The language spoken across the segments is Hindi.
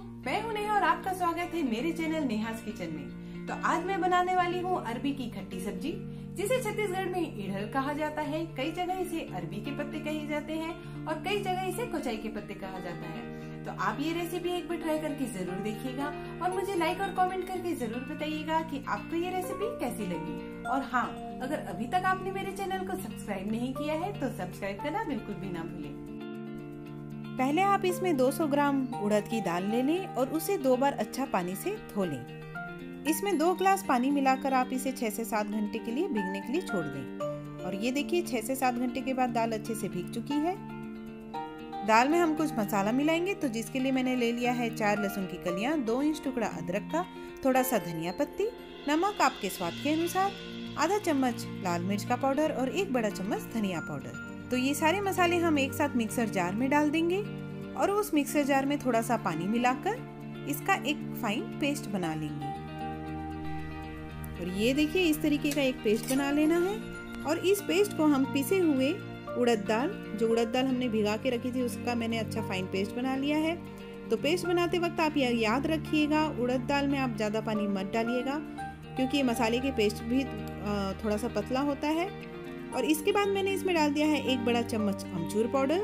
मैं हूँ नेहा और आपका स्वागत है मेरे चैनल नेहास किचन में। तो आज मैं बनाने वाली हूँ अरबी की खट्टी सब्ज़ी, जिसे छत्तीसगढ़ में इढ़ल कहा जाता है। कई जगह इसे अरबी के पत्ते कहे जाते हैं और कई जगह इसे कोचाई के पत्ते कहा जाता है। तो आप ये रेसिपी एक बार ट्राई करके ज़रूर देखिएगा और मुझे लाइक और कमेंट करके ज़रूर बताइएगा कि आपको ये रेसिपी कैसी लगी। और हाँ अगर अभी तक आपने मेरे चैनल को सब्सक्राइब नहीं किया है तो सब्सक्राइब करना बिल्कुल भी ना भूलें। पहले आप इसमें 200 ग्राम उड़द की दाल ले लें और उसे दो बार अच्छा पानी से धो लें। इसमें दो ग्लास पानी मिलाकर आप इसे छह से सात घंटे के लिए भीगने के लिए छोड़ दें। और ये देखिए, छह से सात घंटे के बाद दाल अच्छे से भीग चुकी है। दाल में हम कुछ मसाला मिलाएँगे तो जिसके लिए मैंने ले लिया है चार लहसुन की कलियाँ, दो इंच टुकड़ा अदरक का, थोड़ा सा धनिया पत्ती, नमक आपके स्वाद के अनुसार, आधा चम्मच लाल मिर्च का पाउडर और एक बड़ा चम्मच धनिया पाउडर। तो ये सारे मसाले हम एक साथ मिक्सर जार में डाल देंगे और उस मिक्सर जार में थोड़ा सा पानी मिलाकर इसका एक फाइन पेस्ट बना लेंगे। और ये देखिए, इस तरीके का एक पेस्ट बना लेना है। और इस पेस्ट को हम पिसे हुए उड़द दाल, जो उड़द दाल हमने भिगा के रखी थी, उसका मैंने अच्छा फाइन पेस्ट बना लिया है। तो पेस्ट बनाते वक्त आप यह याद रखिएगा, उड़द दाल में आप ज़्यादा पानी मत डालिएगा, क्योंकि मसाले के पेस्ट भी थोड़ा सा पतला होता है। और इसके बाद मैंने इसमें डाल दिया है एक बड़ा चम्मच अमचूर पाउडर।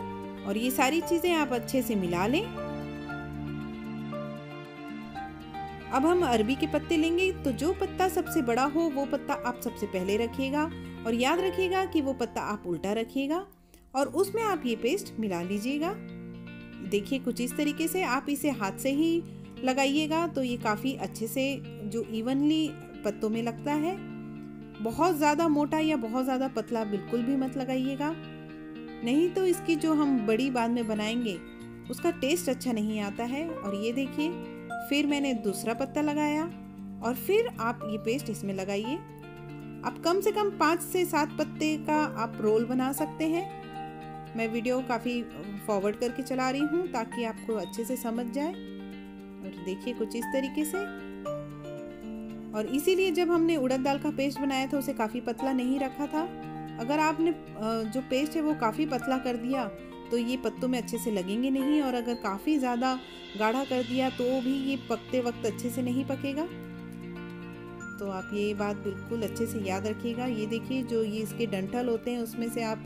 और ये सारी चीज़ें आप अच्छे से मिला लें। अब हम अरबी के पत्ते लेंगे। तो जो पत्ता सबसे बड़ा हो, वो पत्ता आप सबसे पहले रखिएगा। और याद रखिएगा कि वो पत्ता आप उल्टा रखिएगा। और उसमें आप ये पेस्ट मिला लीजिएगा। देखिए, कुछ इस तरीके से आप इसे हाथ से ही लगाइएगा। तो ये काफ़ी अच्छे से जो इवनली पत्तों में लगता है। बहुत ज़्यादा मोटा या बहुत ज़्यादा पतला बिल्कुल भी मत लगाइएगा। नहीं तो इसकी जो हम बड़ी बाद में बनाएँगे, उसका टेस्ट अच्छा नहीं आता है। और ये देखिए, फिर मैंने दूसरा पत्ता लगाया और फिर आप ये पेस्ट इसमें लगाइए। आप कम से कम पाँच से सात पत्ते का आप रोल बना सकते हैं। मैं वीडियो काफ़ी फॉरवर्ड करके चला रही हूँ ताकि आपको अच्छे से समझ जाए। और देखिए कुछ इस तरीके से। और इसीलिए जब हमने उड़द दाल का पेस्ट बनाया था, उसे काफ़ी पतला नहीं रखा था। अगर आपने जो पेस्ट है वो काफ़ी पतला कर दिया तो ये पत्तों में अच्छे से लगेंगे नहीं और अगर काफ़ी ज़्यादा गाढ़ा कर दिया तो भी ये पकते वक्त अच्छे से नहीं पकेगा। तो आप ये बात बिल्कुल अच्छे से याद रखिएगा। ये देखिए, जो ये इसके डंठल होते हैं, उसमें से आप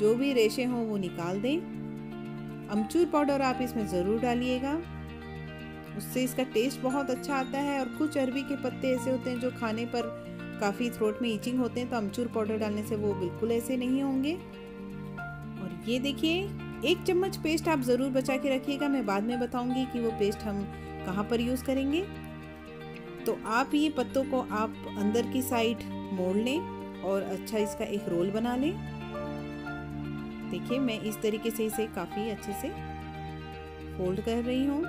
जो भी रेशे हों, वो निकाल दें। अमचूर पाउडर आप इसमें ज़रूर डालिएगा। उससे इसका टेस्ट बहुत अच्छा आता है और कुछ अरबी के पत्ते ऐसे होते हैं जो खाने पर काफ़ी थ्रोट में ईचिंग होते हैं तो अमचूर पाउडर डालने से वो बिल्कुल ऐसे नहीं होंगे। और ये देखिए, एक चम्मच पेस्ट आप ज़रूर बचा के रखिएगा, मैं बाद में बताऊँगी कि वो पेस्ट हम कहाँ पर यूज़ करेंगे। तो आप ये पत्तों को आप अंदर की साइड मोड़ लें और अच्छा इसका एक रोल बना लें। देखिए, मैं इस तरीके से इसे काफ़ी अच्छे से फोल्ड कर रही हूँ।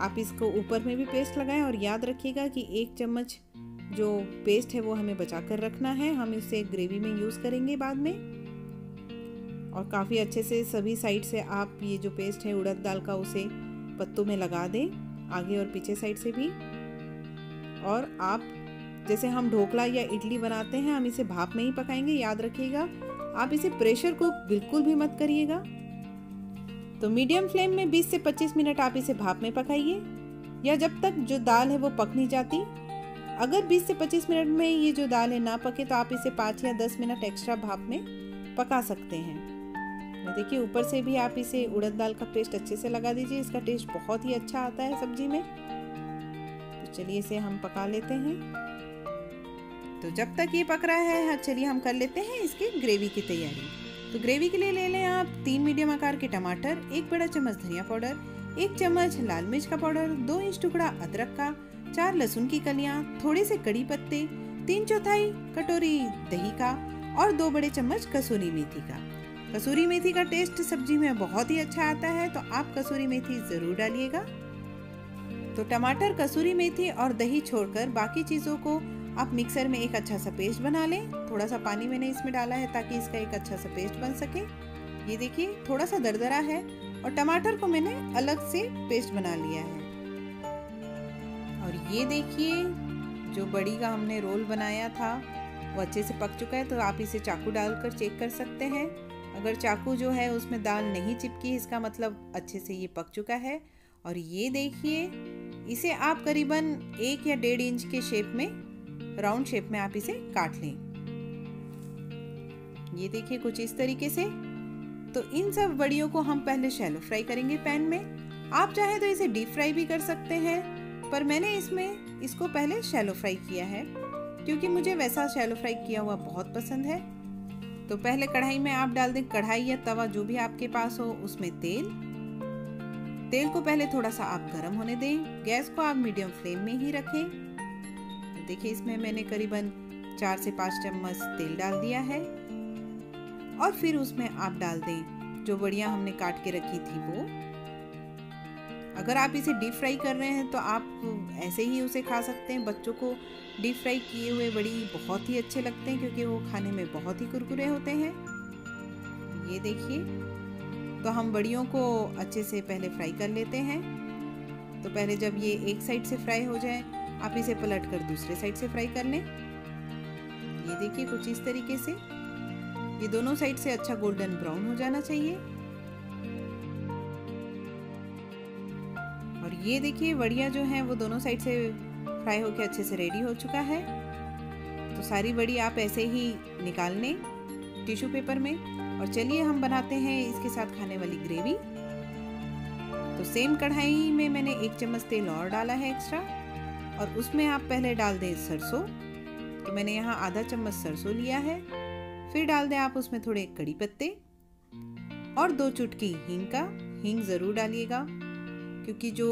आप इसको ऊपर में भी पेस्ट लगाएँ और याद रखिएगा कि एक चम्मच जो पेस्ट है वो हमें बचा कर रखना है। हम इसे ग्रेवी में यूज़ करेंगे बाद में। और काफ़ी अच्छे से सभी साइड से आप ये जो पेस्ट है उड़द दाल का उसे पत्तों में लगा दें, आगे और पीछे साइड से भी। और आप जैसे हम ढोकला या इडली बनाते हैं, हम इसे भाप में ही पकाएँगे, याद रखिएगा। आप इसे प्रेशर कुक बिल्कुल भी मत करिएगा। तो मीडियम फ्लेम में 20 से 25 मिनट आप इसे भाप में पकाइए, या जब तक जो दाल है वो पक नहीं जाती। अगर 20 से 25 मिनट में ये जो दाल है ना पके तो आप इसे 5 या 10 मिनट एक्स्ट्रा भाप में पका सकते हैं। देखिए, ऊपर से भी आप इसे उड़द दाल का पेस्ट अच्छे से लगा दीजिए। इसका टेस्ट बहुत ही अच्छा आता है सब्ज़ी में। तो चलिए इसे हम पका लेते हैं। तो जब तक ये पक रहा है चलिए हम कर लेते हैं इसकी ग्रेवी की तैयारी। तो ग्रेवी के लिए ले लें आप तीन मीडियम आकार के टमाटर, एक बड़ा चम्मच धनिया पाउडर, एक चम्मच लाल मिर्च का पाउडर, दो इंच टुकड़ा अदरक का, चार लहसुन की कलियाँ, थोड़े से कड़ी पत्ते, तीन चौथाई कटोरी दही का और दो बड़े चम्मच कसूरी मेथी का। कसूरी मेथी का टेस्ट सब्ज़ी में बहुत ही अच्छा आता है तो आप कसूरी मेथी ज़रूर डालिएगा। तो टमाटर, कसूरी मेथी और दही छोड़कर बाकी चीज़ों को आप मिक्सर में एक अच्छा सा पेस्ट बना लें। थोड़ा सा पानी मैंने इसमें डाला है ताकि इसका एक अच्छा सा पेस्ट बन सके। ये देखिए, थोड़ा सा दरदरा है और टमाटर को मैंने अलग से पेस्ट बना लिया है। और ये देखिए, जो बड़ी का हमने रोल बनाया था, वो अच्छे से पक चुका है तो आप इसे चाकू डालकर चेक कर सकते हैं। अगर चाकू जो है उसमें दाल नहीं चिपकी, इसका मतलब अच्छे से ये पक चुका है। और ये देखिए, इसे आप करीबन एक या डेढ़ इंच के शेप में राउंड शेप में आप इसे काट लें। ये देखिए कुछ इस तरीके से। तो इन सब बड़ियों को हम पहले शैलो फ्राई करेंगे पैन में। आप चाहे तो इसे डीप फ्राई भी कर सकते हैं, पर मैंने इसमें, इसको पहले शैलो फ्राई किया है, क्योंकि मुझे वैसा शैलो फ्राई किया हुआ बहुत पसंद है। तो पहले कढ़ाई में आप डाल दें कढ़ाई या तवा जो भी आपके पास हो, उसमें तेल। तेल को पहले थोड़ा सा आप गर्म होने दें। गैस को आप मीडियम फ्लेम में ही रखें। देखिए, इसमें मैंने करीबन चार से पाँच चम्मच तेल डाल दिया है। और फिर उसमें आप डाल दें, जो बड़ियाँ हमने काट के रखी थी वो। अगर आप इसे डीप फ्राई कर रहे हैं तो आप ऐसे ही उसे खा सकते हैं। बच्चों को डीप फ्राई किए हुए बड़ी बहुत ही अच्छे लगते हैं, क्योंकि वो खाने में बहुत ही कुरकुरे होते हैं। ये देखिए तो हम बड़ियों को अच्छे से पहले फ्राई कर लेते हैं। तो पहले जब ये एक साइड से फ्राई हो जाए आप इसे पलट कर दूसरे साइड से फ्राई कर लें। ये देखिए कुछ इस तरीके से। ये दोनों साइड से अच्छा गोल्डन ब्राउन हो जाना चाहिए। और ये देखिए वड़िया जो है, वो दोनों साइड से फ्राई होकर अच्छे से रेडी हो चुका है। तो सारी वड़ी आप ऐसे ही निकाल लें टिश्यू पेपर में। और चलिए हम बनाते हैं इसके साथ खाने वाली ग्रेवी। तो सेम कढ़ाई में मैंने एक चम्मच तेल और डाला है एक्स्ट्रा। और उसमें आप पहले डाल दें सरसों तो मैंने यहाँ आधा चम्मच सरसों लिया है। फिर डाल दें आप उसमें थोड़े कड़ी पत्ते और दो चुटकी हींग का। हींग ज़रूर डालिएगा, क्योंकि जो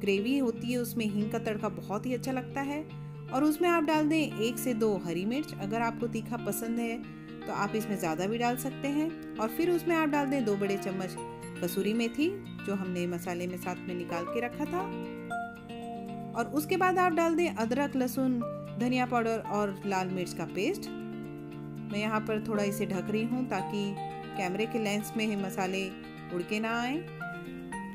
ग्रेवी होती है उसमें हींग का तड़का बहुत ही अच्छा लगता है। और उसमें आप डाल दें एक से दो हरी मिर्च, अगर आपको तीखा पसंद है तो आप इसमें ज़्यादा भी डाल सकते हैं। और फिर उसमें आप डाल दें दो बड़े चम्मच कसूरी मेथी, जो हमने मसाले में साथ में निकाल के रखा था। और उसके बाद आप डाल दें अदरक, लहसुन, धनिया पाउडर और लाल मिर्च का पेस्ट। मैं यहाँ पर थोड़ा इसे ढक रही हूँ ताकि कैमरे के लेंस में ही मसाले उड़ के ना आए।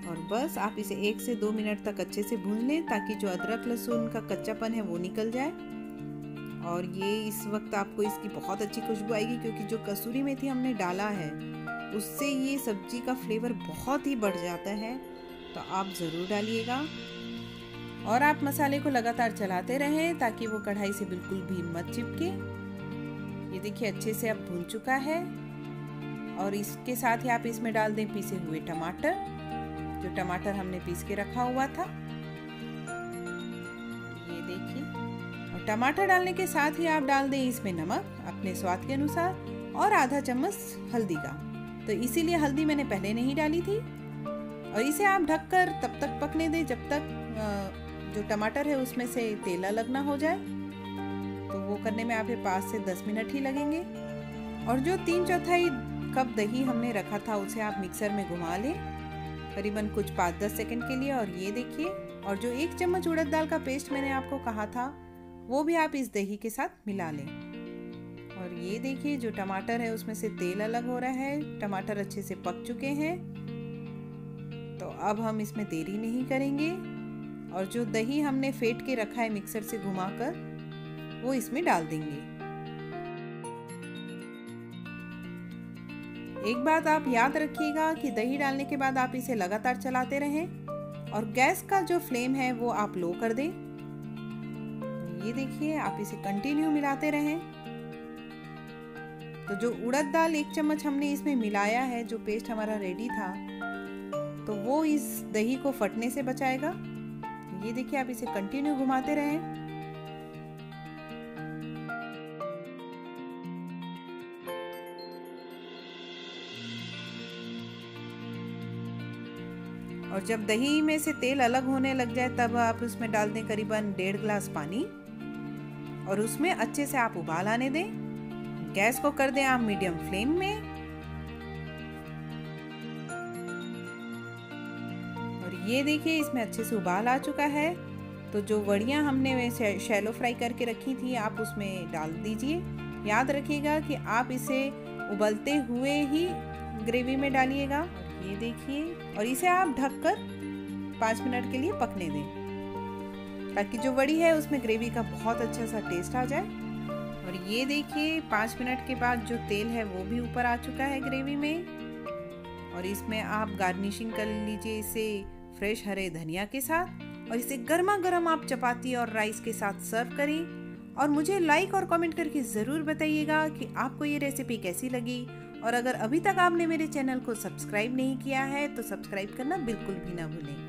और बस आप इसे एक से दो मिनट तक अच्छे से भून लें ताकि जो अदरक, लहसुन का कच्चापन है वो निकल जाए। और ये इस वक्त आपको इसकी बहुत अच्छी खुशबू आएगी क्योंकि जो कसूरी मेथी हमने डाला है, उससे ये सब्ज़ी का फ्लेवर बहुत ही बढ़ जाता है। तो आप ज़रूर डालिएगा। और आप मसाले को लगातार चलाते रहें ताकि वो कढ़ाई से बिल्कुल भी मत चिपके। ये देखिए, अच्छे से अब भून चुका है। और इसके साथ ही आप इसमें डाल दें पीसे हुए टमाटर, जो टमाटर हमने पीस के रखा हुआ था। ये देखिए, और टमाटर डालने के साथ ही आप डाल दें इसमें नमक अपने स्वाद के अनुसार और आधा चम्मच हल्दी का। तो इसीलिए हल्दी मैंने पहले नहीं डाली थी। और इसे आप ढककर तब तक पकने दें, जब तक जो टमाटर है उसमें से तेला लगना हो जाए। तो वो करने में आपके पाँच से दस मिनट ही लगेंगे। और जो तीन चौथाई कप दही हमने रखा था, उसे आप मिक्सर में घुमा लें। करीबन कुछ पाँच दस सेकंड के लिए और ये देखिए। और जो एक चम्मच उड़द दाल का पेस्ट मैंने आपको कहा था, वो भी आप इस दही के साथ मिला लें। और ये देखिए, जो टमाटर है उसमें से तेल अलग हो रहा है। टमाटर अच्छे से पक चुके हैं। तो अब हम इसमें देरी नहीं करेंगे। और जो दही हमने फेंट के रखा है मिक्सर से घुमाकर, वो इसमें डाल देंगे। एक बात आप याद रखिएगा कि दही डालने के बाद आप इसे लगातार चलाते रहें और गैस का जो फ्लेम है, वो आप लो कर दें। ये देखिए, आप इसे कंटिन्यू मिलाते रहें। तो जो उड़द दाल एक चम्मच हमने इसमें मिलाया है, जो पेस्ट हमारा रेडी था तो वो इस दही को फटने से बचाएगा। ये देखिए, आप इसे कंटिन्यू घुमाते रहें। और जब दही में से तेल अलग होने लग जाए, तब आप उसमें डाल दें करीबन डेढ़ ग्लास पानी और उसमें अच्छे से आप उबाल आने दें। गैस को कर दें आप मीडियम फ्लेम में। ये देखिए, इसमें अच्छे से उबाल आ चुका है। तो जो वड़ियाँ हमने शैलो फ्राई करके रखी थी, आप उसमें डाल दीजिए। याद रखिएगा कि आप इसे उबलते हुए ही ग्रेवी में डालिएगा। ये देखिए, और इसे आप ढककर पाँच मिनट के लिए पकने दें, ताकि जो वड़ी है उसमें ग्रेवी का बहुत अच्छा सा टेस्ट आ जाए। और ये देखिए, पाँच मिनट के बाद जो तेल है वो भी ऊपर आ चुका है ग्रेवी में। और इसमें आप गार्निशिंग कर लीजिए इसे फ्रेश हरे धनिया के साथ और इसे गर्मा गर्म आप चपाती और राइस के साथ सर्व करें। और मुझे लाइक और कमेंट करके ज़रूर बताइएगा कि आपको ये रेसिपी कैसी लगी। और अगर अभी तक आपने मेरे चैनल को सब्सक्राइब नहीं किया है तो सब्सक्राइब करना बिल्कुल भी ना भूलें।